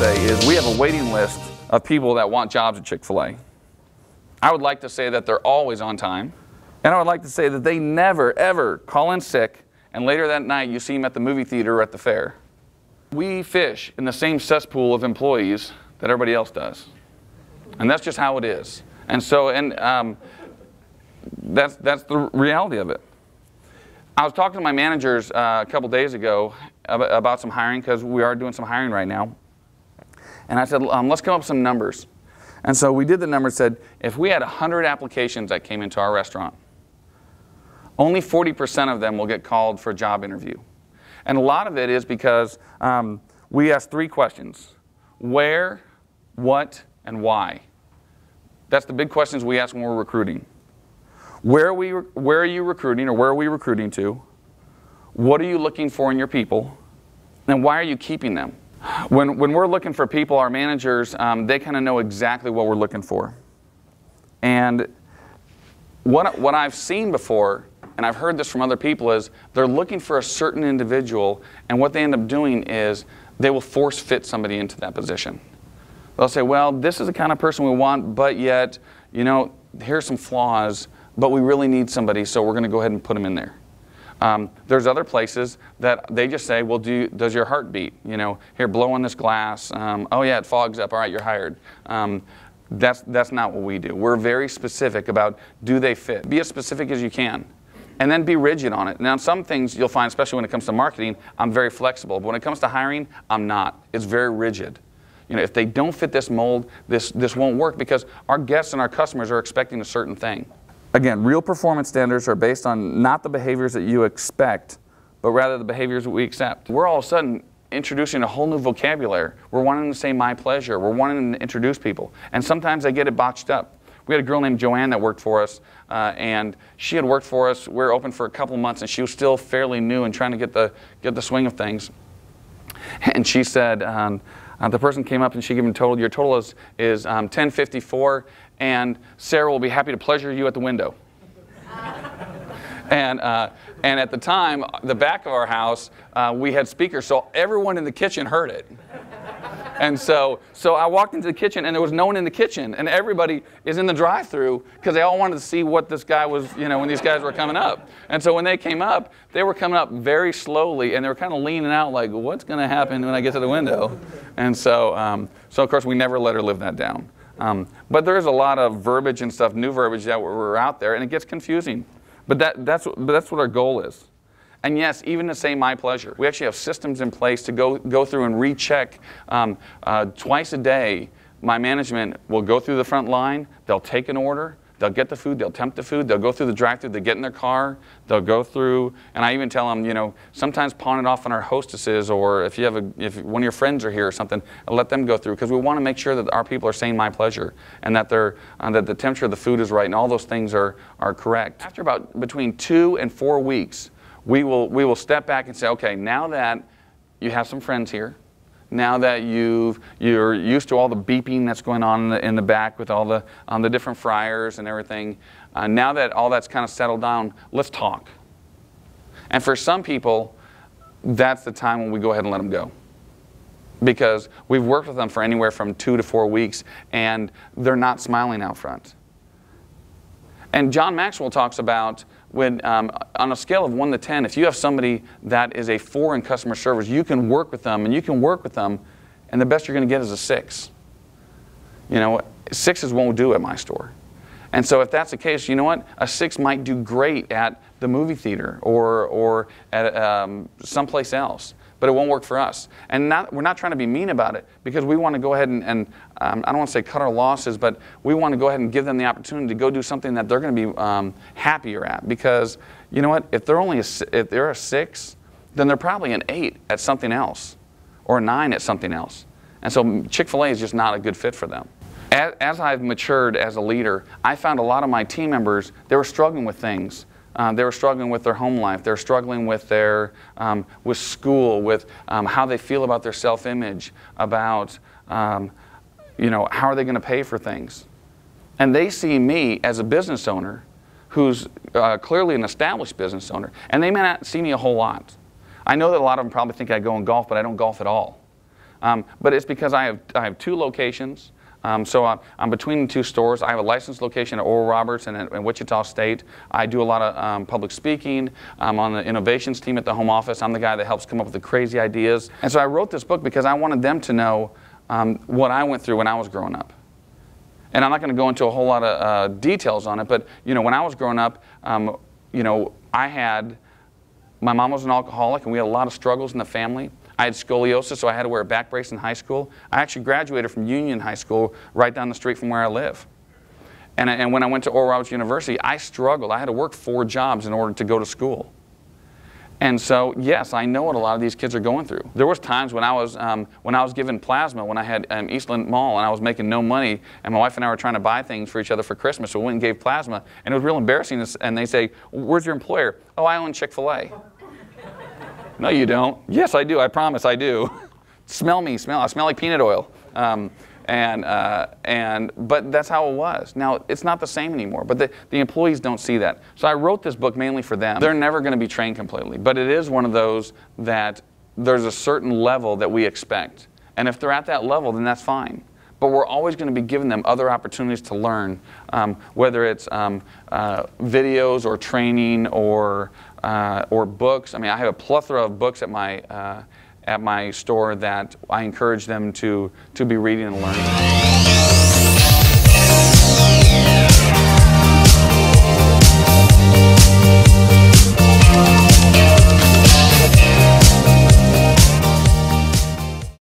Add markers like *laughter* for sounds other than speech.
say is we have a waiting list of people that want jobs at Chick fil A. I would like to say that they're always on time. And I would like to say that they never, ever call in sick and later that night you see them at the movie theater or at the fair. We fish in the same cesspool of employees that everybody else does. And that's just how it is. And so, and um, that's, that's the reality of it. I was talking to my managers uh, a couple days ago about, some hiring because we are doing some hiring right now. And I said, um, let's come up with some numbers. And so we did the numbers, said if we had 100 applications that came into our restaurant, only 40% of them will get called for a job interview. And a lot of it is because um, we ask three questions where, what, and why. That's the big questions we ask when we're recruiting. Where are, we, where are you recruiting or where are we recruiting to? What are you looking for in your people? And why are you keeping them? When, when we're looking for people, our managers, um, they kind of know exactly what we're looking for. And what, what I've seen before, and I've heard this from other people, is they're looking for a certain individual, and what they end up doing is they will force fit somebody into that position. They'll say, well, this is the kind of person we want, but yet, you know, here's some flaws, but we really need somebody, so we're going to go ahead and put them in there. Um, there's other places that they just say, well, do, does your heart beat? You know, here, blow on this glass. Um, oh, yeah, it fogs up. All right, you're hired. Um, that's, that's not what we do. We're very specific about do they fit? Be as specific as you can. And then be rigid on it. Now, some things you'll find, especially when it comes to marketing, I'm very flexible. But when it comes to hiring, I'm not. It's very rigid. You know, if they don't fit this mold, this, this won't work because our guests and our customers are expecting a certain thing. Again, real performance standards are based on not the behaviors that you expect, but rather the behaviors that we accept. We're all of a sudden introducing a whole new vocabulary. We're wanting to say my pleasure. We're wanting to introduce people. And sometimes they get it botched up. We had a girl named Joanne that worked for us, uh, and she had worked for us. We were open for a couple months, and she was still fairly new and trying to get the, get the swing of things. And she said, um, uh, the person came up and she gave him total, your total is, is um, 1054, and Sarah will be happy to pleasure you at the window. and, uh, and at the time, the back of our house, uh, we had speakers, so everyone in the kitchen heard it. And so, so I walked into the kitchen, and there was no one in the kitchen, and everybody is in the drive-through because they all wanted to see what this guy was, you know, when these guys were coming up. And so when they came up, they were coming up very slowly, and they were kind of leaning out, like, "What's going to happen when I get to the window?" And so, um, so of course, we never let her live that down. Um, but there is a lot of verbiage and stuff, new verbiage that were out there, and it gets confusing. But, that, that's, but that's what our goal is. And yes, even to say my pleasure, we actually have systems in place to go, go through and recheck um, uh, twice a day. My management will go through the front line, they'll take an order, They'll get the food, they'll tempt the food, they'll go through the drive through, they get in their car, they'll go through, and I even tell them, you know, sometimes pawn it off on our hostesses or if you have a, if one of your friends are here or something, let them go through because we want to make sure that our people are saying my pleasure and that they're, uh, that the temperature of the food is right and all those things are, are correct. After about between two and four weeks, we will, we will step back and say, okay, now that you have some friends here, now that you've, you're used to all the beeping that's going on in the, in the back with all the, um, the different fryers and everything, uh, now that all that's kind of settled down, let's talk. And for some people, that's the time when we go ahead and let them go. Because we've worked with them for anywhere from two to four weeks and they're not smiling out front. And John Maxwell talks about when, um, on a scale of 1 to 10, if you have somebody that is a 4 in customer service, you can work with them and you can work with them, and the best you're going to get is a 6. You know, sixes won't do at my store. And so if that's the case, you know what? A 6 might do great at the movie theater or, or at um, someplace else but it won't work for us. And not, we're not trying to be mean about it because we want to go ahead and, and um, I don't want to say cut our losses, but we want to go ahead and give them the opportunity to go do something that they're going to be um, happier at. Because you know what? If they're only a, if they're a six, then they're probably an eight at something else or a nine at something else. And so Chick fil A is just not a good fit for them. As, as I've matured as a leader, I found a lot of my team members, they were struggling with things uh, they were struggling with their home life. They were struggling with their um, with school, with um, how they feel about their self-image, about um, you know how are they going to pay for things, and they see me as a business owner, who's uh, clearly an established business owner, and they may not see me a whole lot. I know that a lot of them probably think I go and golf, but I don't golf at all. Um, but it's because I have, I have two locations. Um, so I'm, I'm, between the two stores. I have a licensed location at Oral Roberts and in, Wichita State. I do a lot of um, public speaking. I'm on the innovations team at the home office. I'm the guy that helps come up with the crazy ideas. And so I wrote this book because I wanted them to know um, what I went through when I was growing up. And I'm not going to go into a whole lot of uh, details on it, but you know, when I was growing up, um, you know, I had my mom was an alcoholic, and we had a lot of struggles in the family. I had scoliosis, so I had to wear a back brace in high school. I actually graduated from Union High School right down the street from where I live. And, and when I went to Oral Roberts University, I struggled. I had to work four jobs in order to go to school. And so, yes, I know what a lot of these kids are going through. There was times when I was um, when I was given plasma when I had um, Eastland Mall and I was making no money, and my wife and I were trying to buy things for each other for Christmas. So we went and gave plasma, and it was real embarrassing. And they say, "Where's your employer?" "Oh, I own Chick Fil A." no, you don't. Yes, I do. I promise, I do. *laughs* smell me, smell. I smell like peanut oil. Um, and, uh, and, but that's how it was. Now, it's not the same anymore, but the, the employees don't see that. So I wrote this book mainly for them. They're never going to be trained completely, but it is one of those that there's a certain level that we expect. And if they're at that level, then that's fine. But we're always going to be giving them other opportunities to learn, um, whether it's um, uh, videos or training or, uh, or books. I mean, I have a plethora of books at my uh, at my store that I encourage them to, to be reading and learning.